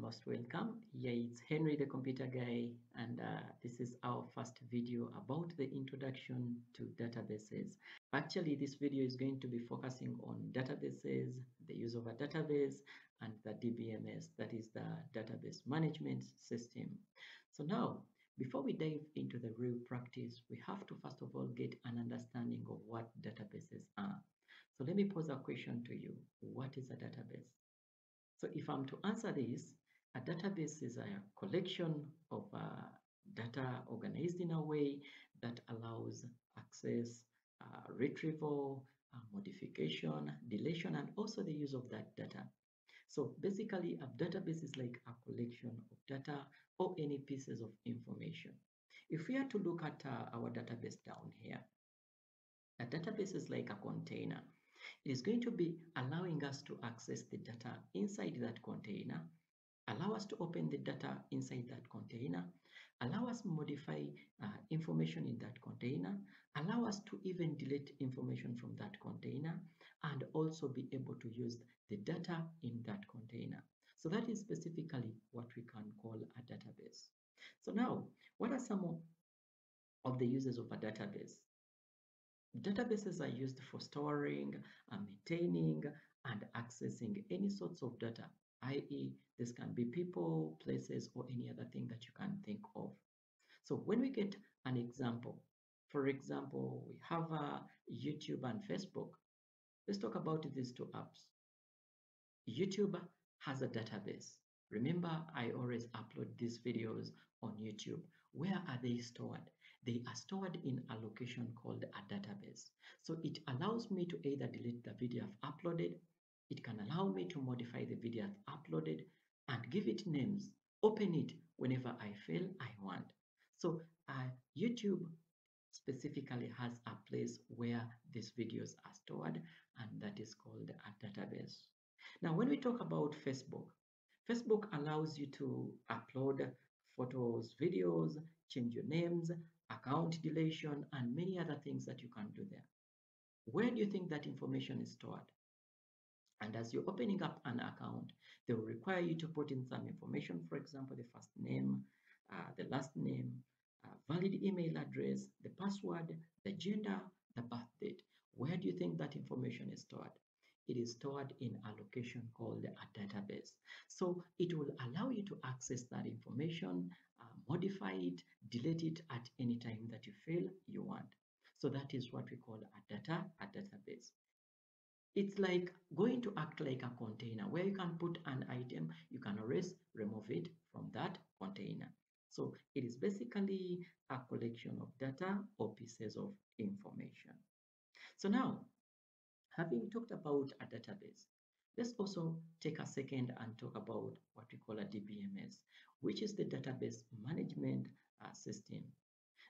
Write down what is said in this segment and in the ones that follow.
most welcome. Yeah, it's Henry the computer guy and uh, this is our first video about the introduction to databases. Actually, this video is going to be focusing on databases, the use of a database and the DBMS, that is the database management system. So now, before we dive into the real practice, we have to first of all get an understanding of what databases are. So let me pose a question to you. What is a database? So if I'm to answer this, a database is a collection of uh, data organized in a way that allows access, uh, retrieval, uh, modification, deletion, and also the use of that data. So basically, a database is like a collection of data or any pieces of information. If we are to look at uh, our database down here, a database is like a container. It is going to be allowing us to access the data inside that container, allow us to open the data inside that container, allow us to modify uh, information in that container, allow us to even delete information from that container, and also be able to use the data in that container. So that is specifically what we can call a database. So now, what are some of the uses of a database? Databases are used for storing, uh, maintaining, and accessing any sorts of data, i.e. this can be people, places, or any other thing that you can think of. So when we get an example, for example, we have uh, YouTube and Facebook. Let's talk about these two apps. YouTube has a database. Remember, I always upload these videos on YouTube. Where are they stored? They are stored in a location called a database. So it allows me to either delete the video I've uploaded, it can allow me to modify the video I've uploaded and give it names, open it whenever I feel I want. So uh, YouTube specifically has a place where these videos are stored and that is called a database. Now, when we talk about Facebook, Facebook allows you to upload photos, videos, change your names, account deletion, and many other things that you can do there. Where do you think that information is stored? And as you're opening up an account, they will require you to put in some information, for example, the first name, uh, the last name, uh, valid email address, the password, the gender, the birth date. Where do you think that information is stored? It is stored in a location called a database. So it will allow you to access that information, uh, modify it, delete it at any time that you feel you want. So that is what we call a data, a database. It's like going to act like a container where you can put an item, you can always remove it from that container. So it is basically a collection of data or pieces of information. So now, having talked about a database, let's also take a second and talk about what we call a DBMS, which is the database management uh, system.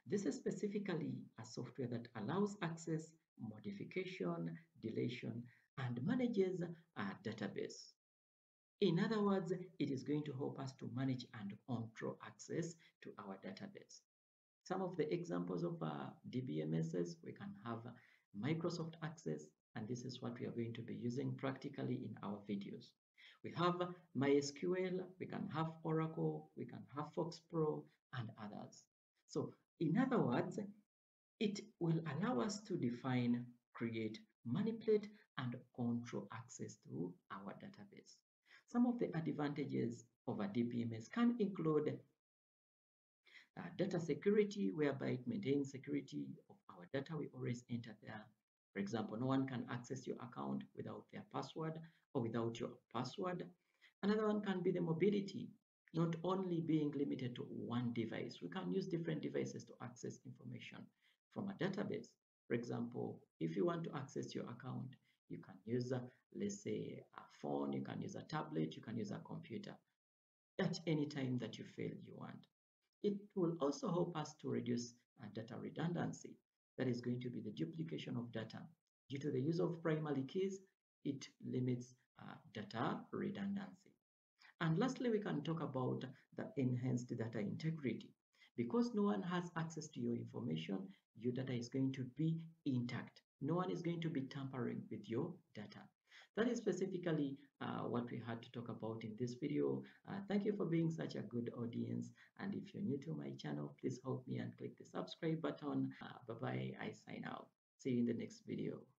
This is specifically a software that allows access, modification, deletion, and manages a database. In other words, it is going to help us to manage and control access to our database. Some of the examples of uh, DBMSs, we can have Microsoft Access, and this is what we are going to be using practically in our videos. We have MySQL, we can have Oracle, we can have Fox Pro, and others. So in other words, it will allow us to define, create, manipulate, and control access to our database. Some of the advantages of a DBMS can include uh, data security, whereby it maintains security of our data. We always enter there. For example, no one can access your account without their password or without your password. Another one can be the mobility, not only being limited to one device. We can use different devices to access information from a database. For example, if you want to access your account, you can use, uh, let's say, a phone, you can use a tablet, you can use a computer at any time that you feel you want. It will also help us to reduce uh, data redundancy. That is going to be the duplication of data. Due to the use of primary keys, it limits uh, data redundancy. And lastly, we can talk about the enhanced data integrity. Because no one has access to your information, your data is going to be intact. no one is going to be tampering with your data. That is specifically uh, what we had to talk about in this video. Uh, thank you for being such a good audience. And if you're new to my channel, please help me and click the subscribe button. Uh, bye-bye. I sign out. See you in the next video.